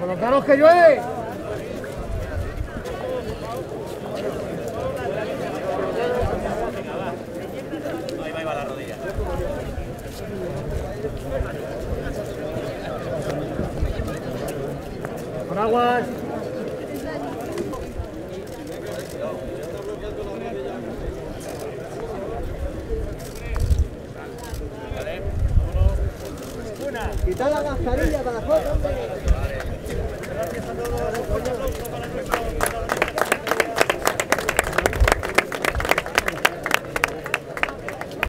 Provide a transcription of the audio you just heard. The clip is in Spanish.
colocaros que llueve. Con. Quitad la mascarilla para la foto. Gracias a todos.